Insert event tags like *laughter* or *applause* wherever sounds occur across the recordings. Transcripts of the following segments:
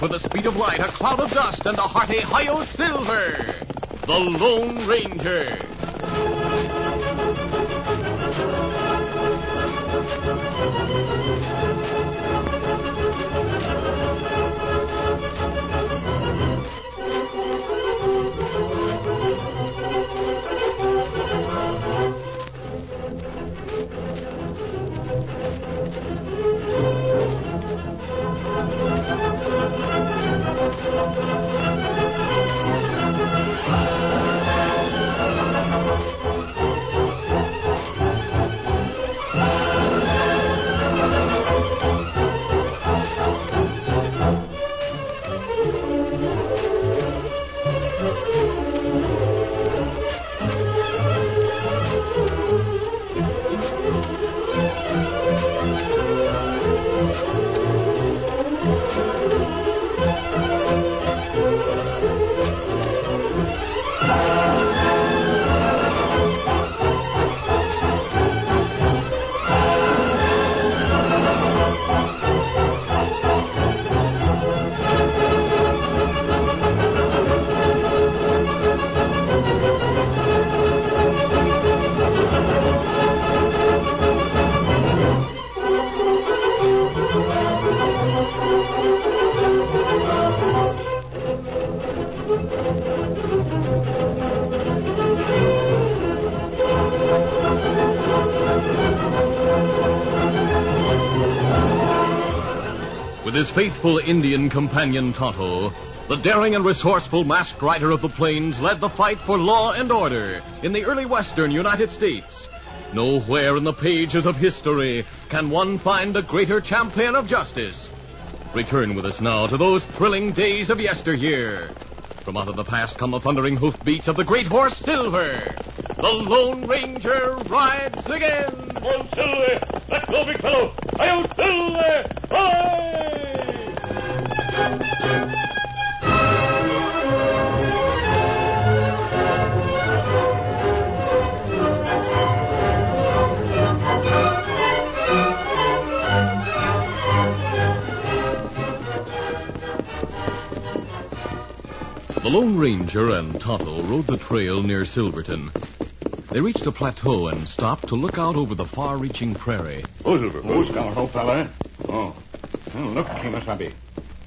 with the speed of light, a cloud of dust, and a hearty hi silver. The Lone Ranger. With his faithful Indian companion Tonto, the daring and resourceful masked rider of the plains led the fight for law and order in the early western United States. Nowhere in the pages of history can one find a greater champion of justice. Return with us now to those thrilling days of yesteryear. From out of the past come the thundering hoofbeats of the great horse Silver. The Lone Ranger rides again. On Silver! Let's go, big fellow! Hi-yo, Silver! Hi! The Lone Ranger and Tonto rode the trail near Silverton. They reached a plateau and stopped to look out over the far-reaching prairie. Oh, Silver. Who's coming, old fella? Oh. Well, look, Kemosabe.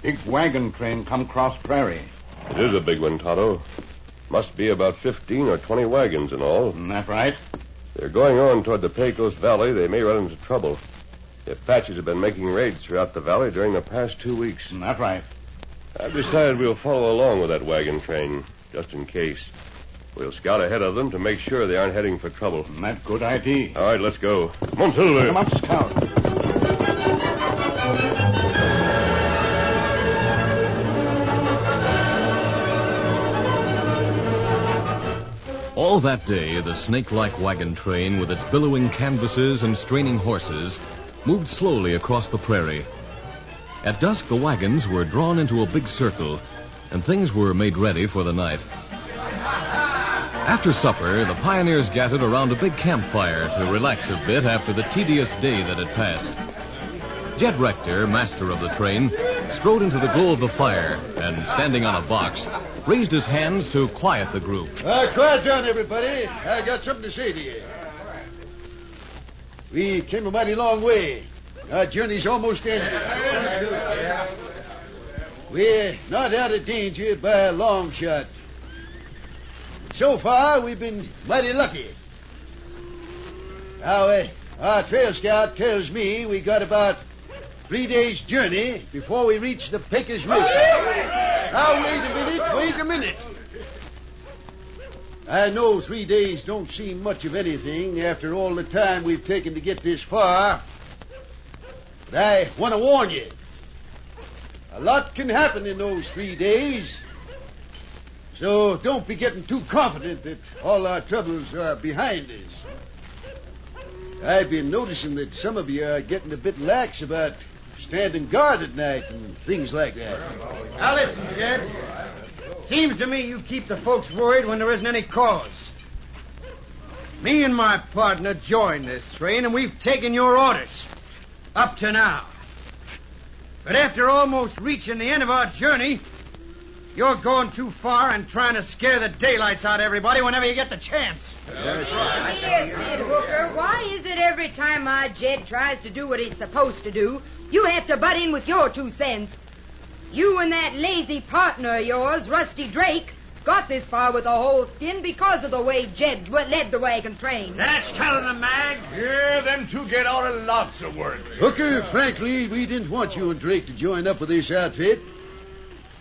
Big wagon train come cross prairie. It is a big one, Tonto. Must be about 15 or 20 wagons in all. Isn't that right? They're going on toward the Pecos Valley. They may run into trouble. The Apaches have been making raids throughout the valley during the past two weeks. Isn't that right? I've decided we'll follow along with that wagon train, just in case. We'll scout ahead of them to make sure they aren't heading for trouble. Isn't good idea? All right, let's go. Come on, Silver. Come on, Scout. All that day, the snake-like wagon train, with its billowing canvases and straining horses, moved slowly across the prairie. At dusk, the wagons were drawn into a big circle, and things were made ready for the night. After supper, the pioneers gathered around a big campfire to relax a bit after the tedious day that had passed. Jed Rector, master of the train, strode into the glow of the fire and, standing on a box, raised his hands to quiet the group. Uh, quiet down, everybody. I got something to say to you. We came a mighty long way. Our journey's almost ended. We're not out of danger by a long shot. So far, we've been mighty lucky. Now, uh, our trail scout tells me we got about three days' journey before we reach the Pecos River. Now, wait a minute, wait a minute. I know three days don't seem much of anything after all the time we've taken to get this far. But I want to warn you. A lot can happen in those three days. So don't be getting too confident that all our troubles are behind us. I've been noticing that some of you are getting a bit lax about standing guard at night and things like that. Now listen, Jed. Seems to me you keep the folks worried when there isn't any cause. Me and my partner joined this train, and we've taken your orders. Up to now. But after almost reaching the end of our journey, you're going too far and trying to scare the daylights out of everybody whenever you get the chance. Yes, Ed Hooker, why is it every time our Jed tries to do what he's supposed to do, you have to butt in with your two cents? You and that lazy partner of yours, Rusty Drake, got this far with a whole skin because of the way Jed led the wagon train. That's telling them, Mag. Yeah, them two get out of lots of work. Hooker, frankly, we didn't want you and Drake to join up with this outfit,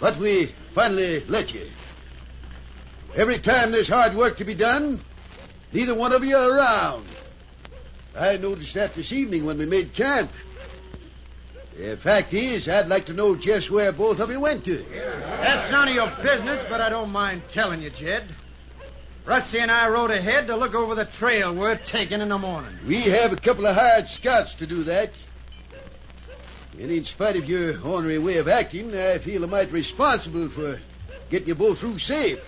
but we finally let you. Every time there's hard work to be done, neither one of you are around. I noticed that this evening when we made camp. The fact is, I'd like to know just where both of you went to. That's none of your business, but I don't mind telling you, Jed. Rusty and I rode ahead to look over the trail we're taking in the morning. We have a couple of hired scouts to do that. And in spite of your ornery way of acting, I feel a mite responsible for getting you both through safe.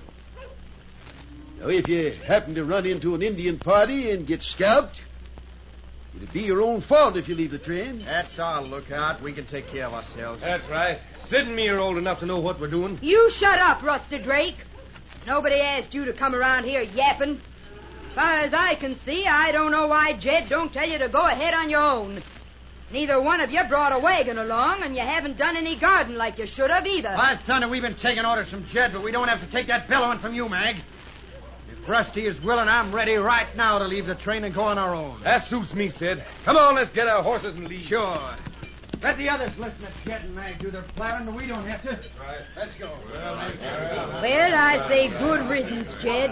Now, if you happen to run into an Indian party and get scalped, it'd be your own fault if you leave the train. That's our lookout. We can take care of ourselves. That's right. Sid and me are old enough to know what we're doing. You shut up, Rusty Drake. Nobody asked you to come around here yapping. Far as I can see, I don't know why Jed don't tell you to go ahead on your own. Neither one of you brought a wagon along, and you haven't done any garden like you should have either. By thunder, we've been taking orders from Jed, but we don't have to take that bellowing from you, Mag. If Rusty is willing, I'm ready right now to leave the train and go on our own. That suits me, Sid. Come on, let's get our horses and leave. Sure. Let the others listen to Jed and Mag do their plowing, but we don't have to. Right. Let's go. Well, I say good riddance, Jed.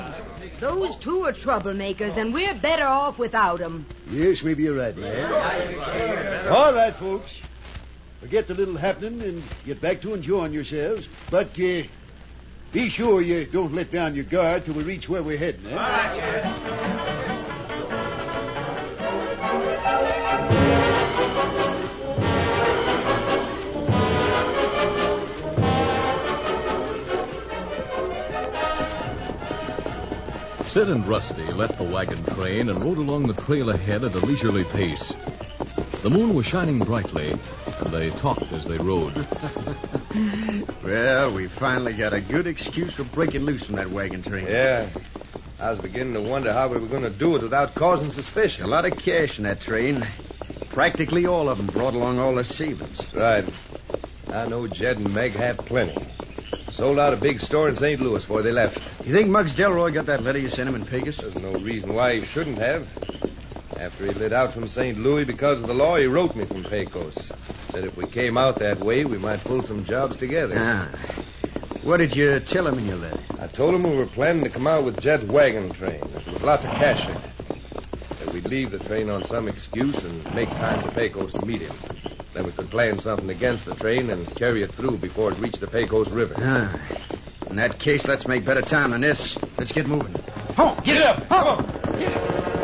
Those two are troublemakers, and we're better off without 'em. Yes, maybe you're right, man. All right, folks. Forget the little happening and get back to enjoying yourselves. But uh, be sure you don't let down your guard till we reach where we're heading. Eh? Sid and Rusty left the wagon train and rode along the trail ahead at a leisurely pace. The moon was shining brightly, and they talked as they rode. *laughs* Well, we finally got a good excuse for breaking loose from that wagon train. Yeah. I was beginning to wonder how we were going to do it without causing suspicion. A lot of cash in that train. Practically all of them brought along all their savings. Right. I know Jed and Meg have plenty. Sold out a big store in St. Louis before they left. You think Muggs Delroy got that letter you sent him in Pecos? There's no reason why he shouldn't have. After he lit out from St. Louis because of the law, he wrote me from Pecos. Said if we came out that way, we might pull some jobs together. Ah. What did you tell him in your letter? I told him we were planning to come out with Jed's wagon train. There was lots of cash in it. That we'd leave the train on some excuse and make time to Pecos to meet him. Then we could plan something against the train and carry it through before it reached the Pecos River. Ah. In that case, let's make better time than this. Let's get moving. Oh, get it up! Come on!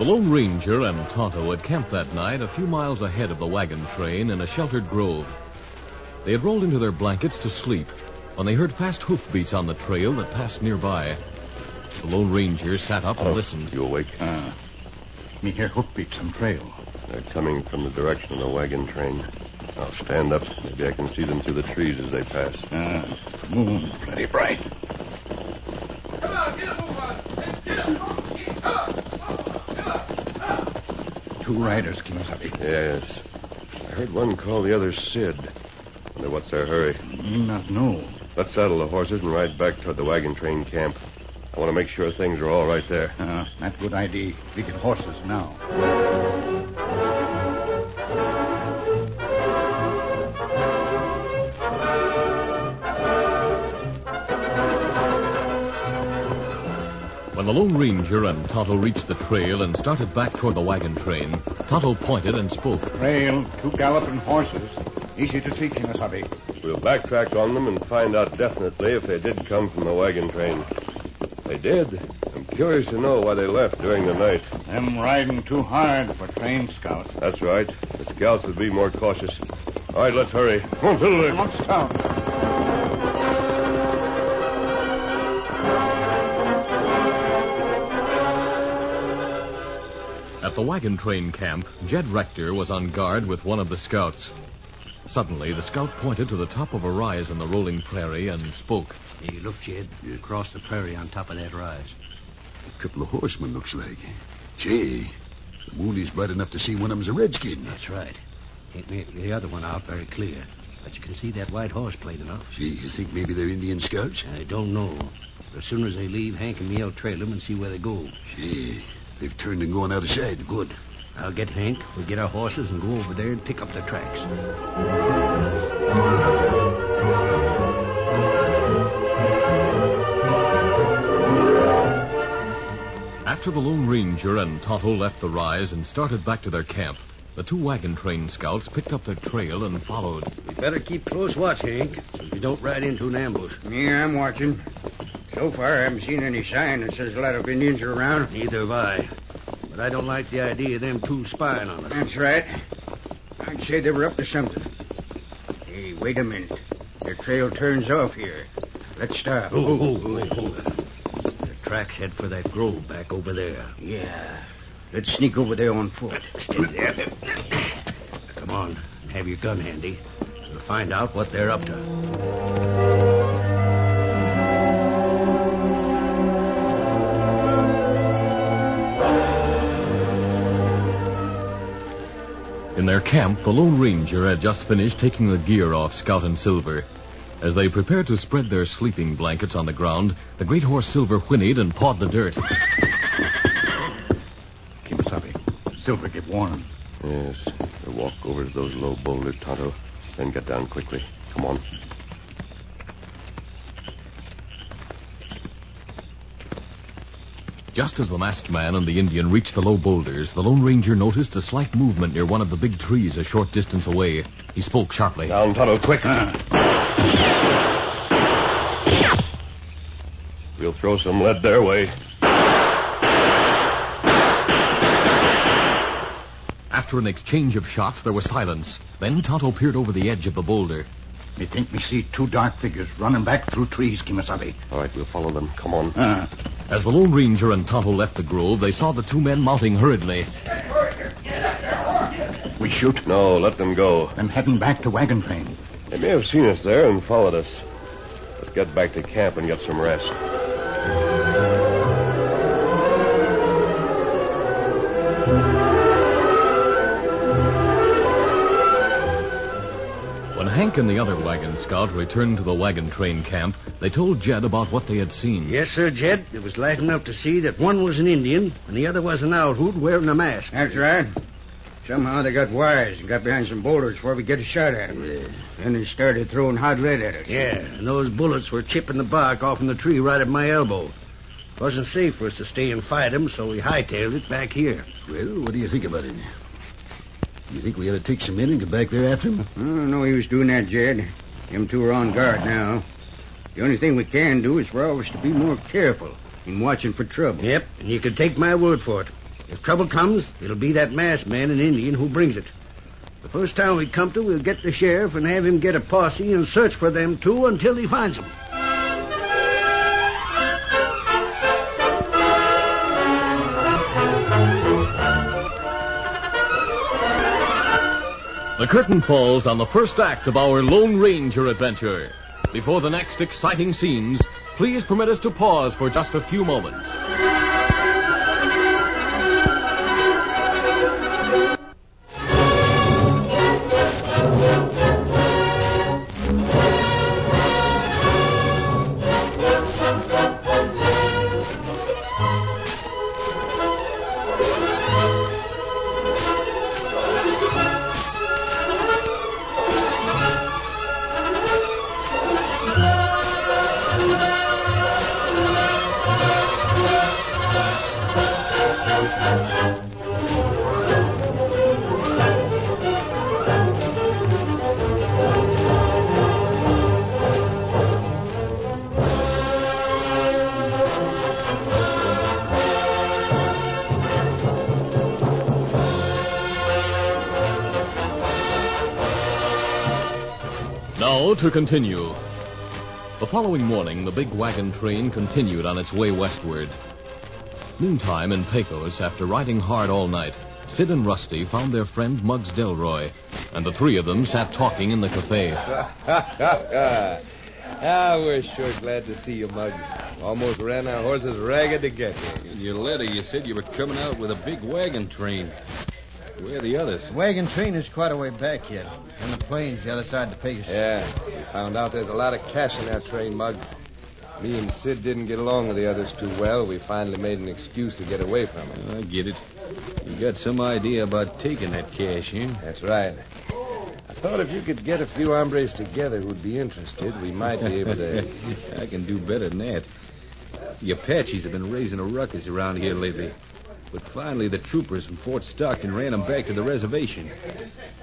The Lone Ranger and Tonto had camped that night a few miles ahead of the wagon train in a sheltered grove. They had rolled into their blankets to sleep when they heard fast hoofbeats on the trail that passed nearby. The Lone Ranger sat up and listened. You awake? Ah. Me hear hoofbeats on trail. They're coming from the direction of the wagon train. I'll stand up. Maybe I can see them through the trees as they pass. Ah, moon plenty bright. Come on, get up, Sid. Get up. Get up. Two riders, Kemosabe. Yes. I heard one call the other Sid. Wonder what's their hurry. Me not know. Let's saddle the horses and ride back toward the wagon train camp. I want to make sure things are all right there. Ah, that good idea. We get horses now. The Lone Ranger and Tonto reached the trail and started back toward the wagon train, Tonto pointed and spoke. Trail, two galloping horses. Easy to see, Kemosabe. We'll backtrack on them and find out definitely if they did come from the wagon train. They did. I'm curious to know why they left during the night. Them riding too hard for train scouts. That's right. The scouts would be more cautious. All right, let's hurry. Come on, Fiddler. Come on, scout. At the wagon train camp, Jed Rector was on guard with one of the scouts. Suddenly, the scout pointed to the top of a rise in the rolling prairie and spoke. Hey, look, Jed. Across the prairie on top of that rise. A couple of horsemen, looks like. Gee, the moon is bright enough to see one of them's a redskin. That's right. Can't make the other one out very clear. But you can see that white horse plain enough. Gee, you think maybe they're Indian scouts? I don't know. But as soon as they leave, Hank and me'll trail them and see where they go. Gee, they've turned and gone out of sight. Good. I'll get Hank. We'll get our horses and go over there and pick up the tracks. After the Lone Ranger and Tonto left the rise and started back to their camp, the two wagon train scouts picked up their trail and followed. We better keep close watch, Hank, so we don't ride into an ambush. Yeah, I'm watching. So far, I haven't seen any sign that says a lot of Indians are around. Neither have I. But I don't like the idea of them two spying on us. That's right. I'd say they were up to something. Hey, wait a minute. Their trail turns off here. Let's stop. Oh, oh, oh, hold it. The tracks head for that grove back over there. Yeah. Let's sneak over there on foot. Stay there. Come on. Have your gun handy. We'll find out what they're up to. In their camp, the Lone Ranger had just finished taking the gear off Scout and Silver. As they prepared to spread their sleeping blankets on the ground, the great horse Silver whinnied and pawed the dirt. "keep Kemosabe, Silver, give warning. Yes. We'll walk over to those low boulders, Tonto. Then get down quickly. Come on. Just as the masked man and the Indian reached the low boulders, the Lone Ranger noticed a slight movement near one of the big trees a short distance away. He spoke sharply. Down, Tonto, quick. We'll throw some lead their way. After an exchange of shots, there was silence. Then Tonto peered over the edge of the boulder. Me think me see two dark figures running back through trees, Kemosabe. All right, we'll follow them. Come on. Uh, As the Lone Ranger and Tonto left the grove, they saw the two men mounting hurriedly. we shoot. No, let them go. I'm heading back to wagon train. They may have seen us there and followed us. Let's get back to camp and get some rest. Hank and the other wagon scout returned to the wagon train camp, they told Jed about what they had seen. Yes, sir, Jed. It was light enough to see that one was an Indian and the other was an outhoot wearing a mask. That's right. Somehow they got wise and got behind some boulders before we get a shot at them. Then they started throwing hot lead at us. Yeah, and those bullets were chipping the bark off in the tree right at my elbow. It wasn't safe for us to stay and fight 'em, so we hightailed it back here. Well, what do you think about it? You think we ought to take some men and get back there after him? Oh, no use doing that, Jed. Them two are on guard now. The only thing we can do is for us to be more careful in watching for trouble. Yep, and you can take my word for it. If trouble comes, it'll be that masked man and Indian who brings it. The first town we come to, we'll get the sheriff and have him get a posse and search for them two until he finds them. The curtain falls on the first act of our Lone Ranger adventure. Before the next exciting scenes, please permit us to pause for just a few moments. To continue. The following morning, the big wagon train continued on its way westward. Meantime, in Pecos, after riding hard all night, Sid and Rusty found their friend Muggs Delroy, and the three of them sat talking in the cafe. *laughs* ah, we're sure glad to see you, Muggs. Almost ran our horses ragged to get here. In your letter, you said you were coming out with a big wagon train. Where are the others? The wagon train is quite a way back yet. And the plane's the other side of the Pecos. Yeah, we found out there's a lot of cash in that train, Muggs. Me and Sid didn't get along with the others too well. We finally made an excuse to get away from it. I get it. You got some idea about taking that cash, eh? That's right. I thought if you could get a few hombres together who'd be interested, we might be able to. *laughs* I can do better than that. The Apaches have been raising a ruckus around here lately. But finally, the troopers from Fort Stockton ran them back to the reservation.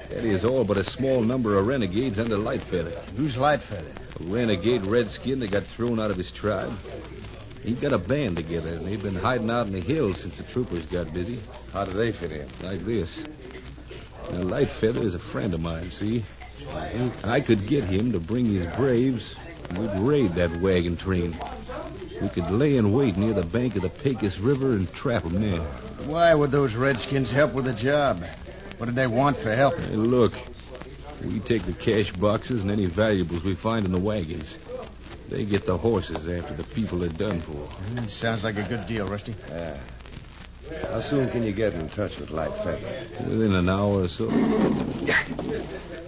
That is all but a small number of renegades under Lightfeather. Who's Lightfeather? A renegade redskin that got thrown out of his tribe. He got a band together, and they've been hiding out in the hills since the troopers got busy. How do they fit in? Like this. Now, Lightfeather is a friend of mine, see? I could get him to bring his braves, and we'd raid that wagon train. We could lay in wait near the bank of the Pecos River and trap them there. Why would those redskins help with the job? What did they want for help? Hey, look. We take the cash boxes and any valuables we find in the wagons. They get the horses after the people are done for. Mm, sounds like a good deal, Rusty. Yeah. How soon can you get in touch with Light Feather? Within an hour or so.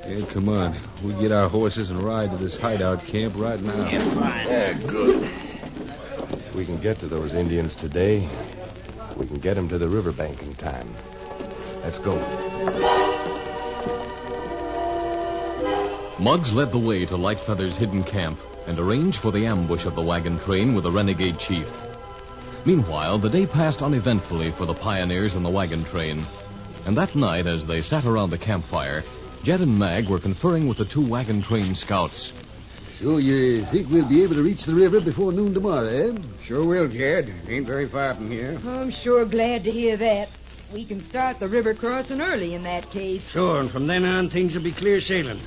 Yeah, come on. We get our horses and ride to this hideout camp right now. Yeah, fine. Yeah, good. If we can get to those Indians today, we can get them to the riverbank in time. Let's go. Muggs led the way to Lightfeather's hidden camp and arranged for the ambush of the wagon train with the renegade chief. Meanwhile, the day passed uneventfully for the pioneers and the wagon train. And that night, as they sat around the campfire, Jed and Mag were conferring with the two wagon train scouts. So you think we'll be able to reach the river before noon tomorrow, eh? Sure will, Jed. Ain't very far from here. I'm sure glad to hear that. We can start the river crossing early in that case. Sure, and from then on, things will be clear sailing.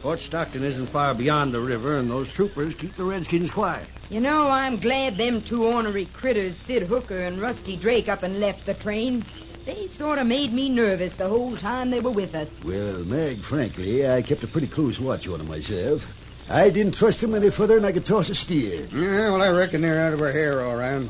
Fort Stockton isn't far beyond the river, and those troopers keep the redskins quiet. You know, I'm glad them two ornery critters, Sid Hooker and Rusty Drake, up and left the train. They sort of made me nervous the whole time they were with us. Well, Meg, frankly, I kept a pretty close watch on them myself. I didn't trust them any further than I could toss a steer. Yeah, well, I reckon they're out of our hair all right.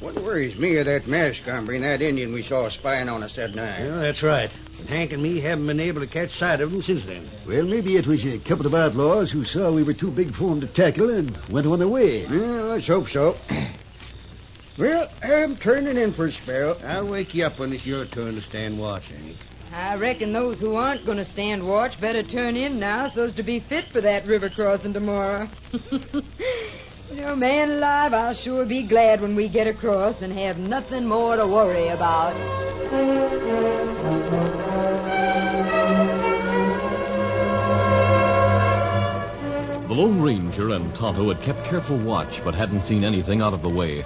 What worries me are that mask hombre and that Indian we saw spying on us that night. Yeah, that's right. And Hank and me haven't been able to catch sight of them since then. Well, maybe it was a couple of outlaws who saw we were too big for them to tackle and went on their way. Yeah, let's hope so. well, I'm turning in for a spell. I'll wake you up when it's your turn to stand watch, Hank. I reckon those who aren't going to stand watch better turn in now so as to be fit for that river crossing tomorrow. *laughs* you man alive, I'll sure be glad when we get across and have nothing more to worry about. The Lone Ranger and Tonto had kept careful watch but hadn't seen anything out of the way.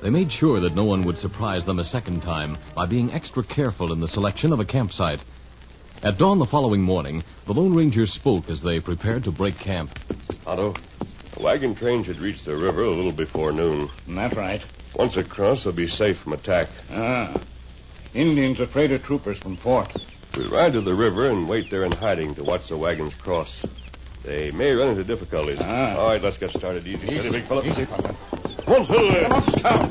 They made sure that no one would surprise them a second time by being extra careful in the selection of a campsite. At dawn the following morning, the Lone Ranger spoke as they prepared to break camp. Tonto, the wagon train should reach the river a little before noon. That's right. Once across, they'll be safe from attack. Ah. Indians afraid of troopers from fort. We'll ride to the river and wait there in hiding to watch the wagons cross. They may run into difficulties. Ah. All right, let's get started. Easy, steady, big fella. Easy, fella. Come on, Silver. Come on, Scout.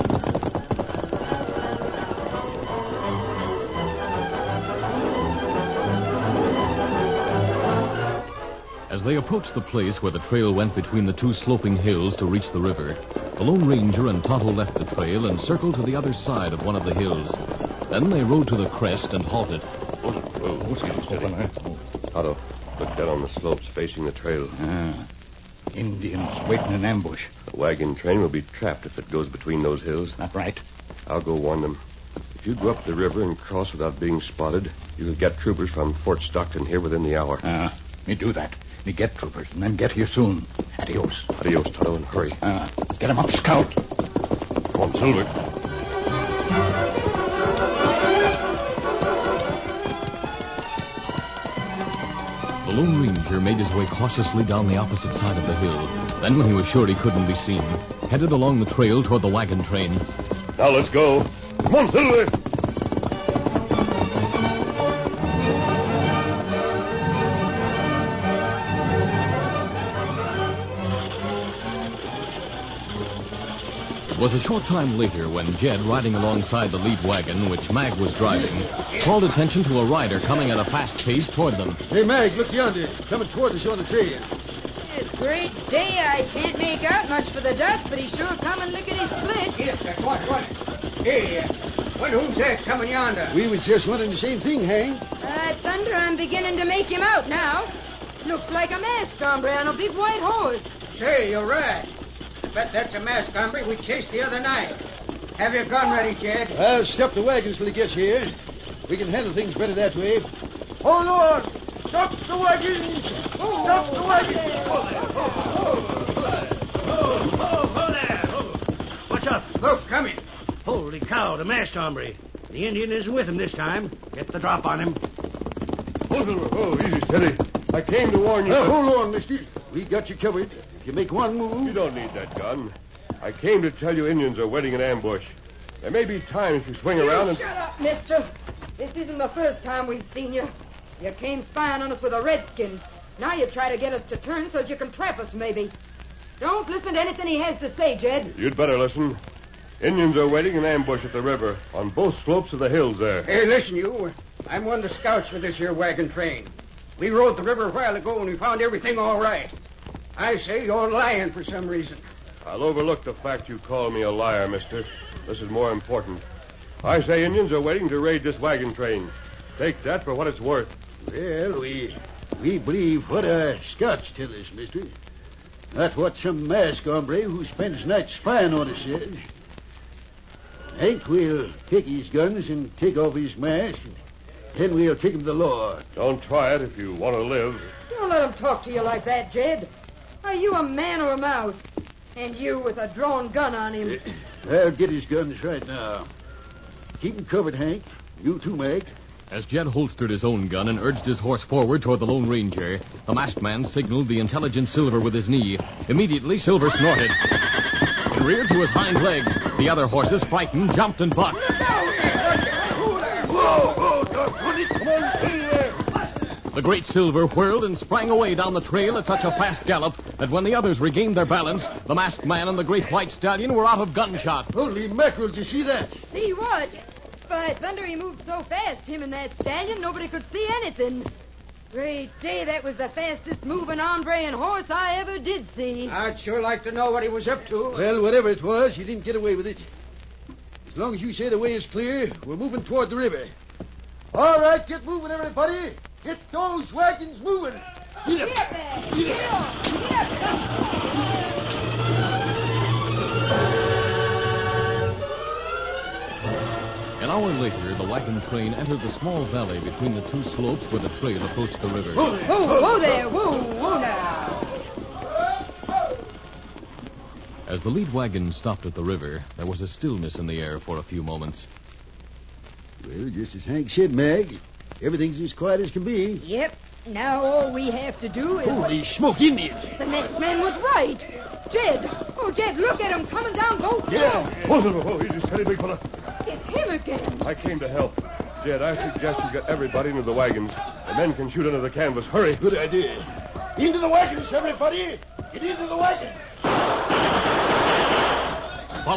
As they approached the place where the trail went between the two sloping hills to reach the river, the Lone Ranger and Tonto left the trail and circled to the other side of one of the hills. Then they rode to the crest and halted. Whoa, steady, steady. Tonto, look down on the slopes facing the trail. Ah. Indians waiting in ambush. The wagon train will be trapped if it goes between those hills. That right? I'll go warn them. If you go up the river and cross without being spotted, you'll get troopers from Fort Stockton here within the hour. Ah. Me do that. Me get troopers, and then get here soon. Adios. Adios, Tonto, and hurry. Ah. Get 'em up, Scout. Come on, Silver. Lone Ranger made his way cautiously down the opposite side of the hill. Then, when he was sure he couldn't be seen, headed along the trail toward the wagon train. Now let's go. Come on, Silver. Was a short time later when Jed, riding alongside the lead wagon which Mag was driving, called attention to a rider coming at a fast pace toward them. Hey, Mag, look yonder. Coming toward us on the trail. It's great day. I can't make out much for the dust, but he's sure coming lickety split. Yes, sir. What, what? Hey, uh, what, who's that coming yonder? We was just wondering the same thing, Hank. Uh, thunder, I'm beginning to make him out now. Looks like a masked hombre on a big white horse. Say, you're right. I bet that's a masked hombre we chased the other night. Have your gun ready, Jed? I'll stop the wagons till he gets here. We can handle things better that way. Hold on! Stop the wagons! Stop the wagons! What's up? Look, coming. Holy cow, the masked hombre. The Indian isn't with him this time. Get the drop on him. Oh, Silver. Oh, easy, steady. I came to warn you. Now, hold on, mister. We got you covered. If you make one move. You don't need that gun. I came to tell you Indians are waiting in ambush. There may be times you swing around and... Shut up, mister. This isn't the first time we've seen you. You came spying on us with a redskin. Now you try to get us to turn so you can trap us, maybe. Don't listen to anything he has to say, Jed. You'd better listen. Indians are waiting in ambush at the river on both slopes of the hills there. Hey, listen, you. I'm one of the scouts for this here wagon train. We rode the river a while ago and we found everything all right. I say you're lying for some reason. I'll overlook the fact you call me a liar, mister. This is more important. I say Indians are waiting to raid this wagon train. Take that for what it's worth. Well, we we believe what our scouts tell us, mister. Not what some masked hombre who spends nights spying on us says. Hank will take his guns and take off his mask, and then we'll take him to the law. Don't try it if you want to live. Don't let him talk to you like that, Jed. Are you a man or a mouse? And you with a drawn gun on him. *clears throat* I'll get his guns right now. Keep him covered, Hank. You too, Mag. As Jed holstered his own gun and urged his horse forward toward the Lone Ranger, the masked man signaled the intelligent Silver with his knee. Immediately, Silver snorted. And reared to his hind legs. The other horses, frightened, jumped and bucked. The great Silver whirled and sprang away down the trail at such a fast gallop that when the others regained their balance, the masked man and the great white stallion were out of gunshot. Holy mackerel, did you see that? See what? By thunder, he moved so fast, him and that stallion, nobody could see anything. Great day, that was the fastest moving hombre and horse I ever did see. I'd sure like to know what he was up to. Well, whatever it was, he didn't get away with it. As long as you say the way is clear, we're moving toward the river. All right, get moving, everybody. Get those wagons moving. Get up. Get there! Get on! Up! An hour later, the wagon train entered the small valley between the two slopes where the trail approached the river. Whoa, whoa there! Whoa, whoa now! As the lead wagon stopped at the river, there was a stillness in the air for a few moments. Well, just as Hank said, Mag, everything's as quiet as can be. Yep. Now all we have to do is. Holy smoke, Indians! The next man was right. Jed! Oh, Jed, look at him coming down both slopes. Oh, Silver. Oh, easy, steady, big fella. It's him again. I came to help. Jed, I suggest you get everybody into the wagons. The men can shoot under the canvas. Hurry. Good idea. Into the wagons, everybody! Get into the wagons!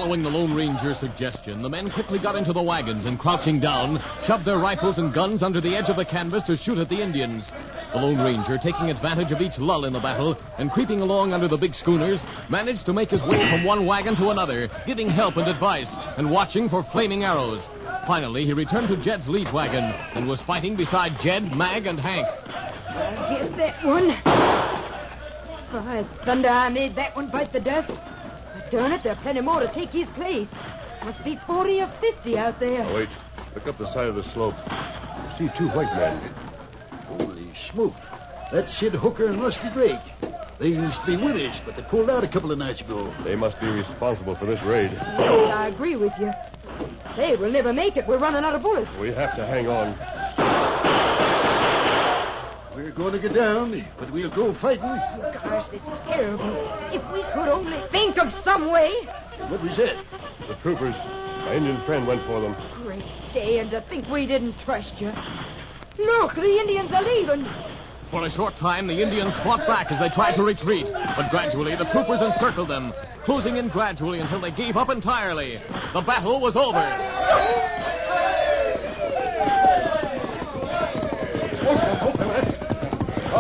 Following the Lone Ranger's suggestion, the men quickly got into the wagons and, crouching down, shoved their rifles and guns under the edge of the canvas to shoot at the Indians. The Lone Ranger, taking advantage of each lull in the battle and creeping along under the big schooners, managed to make his way from one wagon to another, giving help and advice and watching for flaming arrows. Finally, he returned to Jed's lead wagon and was fighting beside Jed, Mag, and Hank. I guess that one. Oh, By thunder, I made that one bite the dust. Darn it, there are plenty more to take his place. Must be 40 or 50 out there. Oh, wait. Look up the side of the slope. I see two white men. Holy smoke. That's Sid Hooker and Rusty Drake. They used to be with us, but they pulled out a couple of nights ago. They must be responsible for this raid. Well, I agree with you. Say, we'll never make it. We're running out of bullets. We have to hang on. We're going to get down, but we'll go fighting. Gosh, this is terrible. If we could only think of some way. What was that? The troopers. My Indian friend went for them. Great day, and to think we didn't trust you. Look, the Indians are leaving. For a short time, the Indians fought back as they tried to retreat, but gradually the troopers encircled them, closing in gradually until they gave up entirely. The battle was over.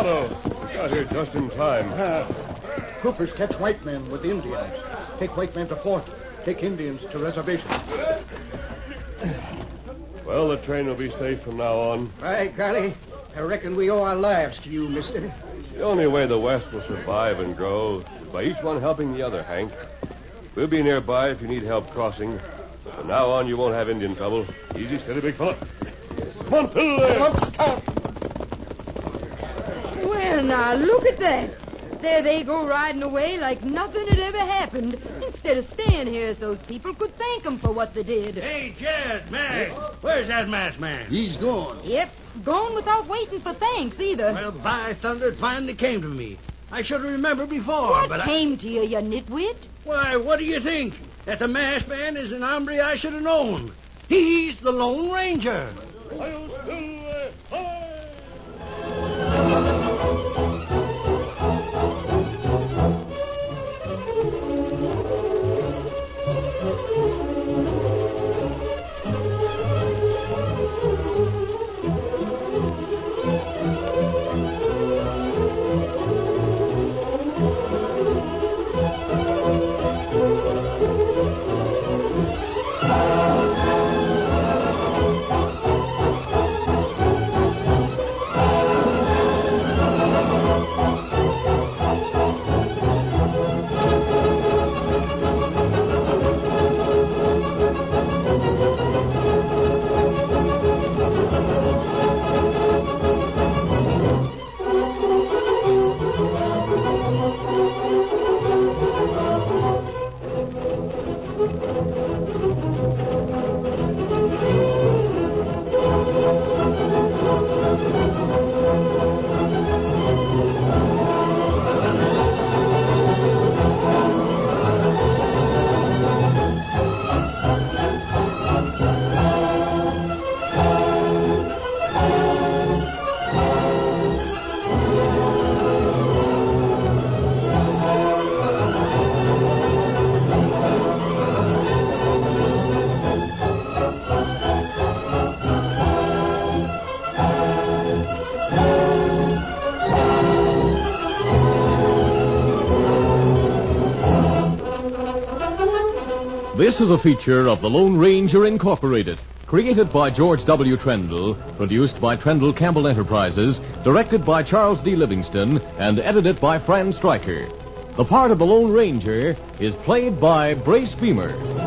Tonto, got here just in time. Uh, troopers catch white men with Indians. Take white men to fort. Take Indians to reservation. Well, the train will be safe from now on. By golly, I reckon we owe our lives to you, mister. The only way the West will survive and grow is by each one helping the other, Hank. We'll be nearby if you need help crossing. From now on, you won't have Indian trouble. Easy, steady, big fella. Come on, fiddle there. Well, now, look at that. There they go riding away like nothing had ever happened, instead of staying here so people could thank 'em for what they did. Hey, Jed, Mac, where's that masked man? He's gone. Yep, gone without waiting for thanks either. Well, by thunder, it finally came to me. I should have remembered before, what but I... came to you, you nitwit? Why, what do you think? That the masked man is an hombre I should have known. He's the Lone Ranger. This is a feature of the Lone Ranger Incorporated, created by George W. Trendle, produced by Trendle Campbell Enterprises, directed by Charles D. Livingston, and edited by Fran Stryker. The part of the Lone Ranger is played by Brace Beemer.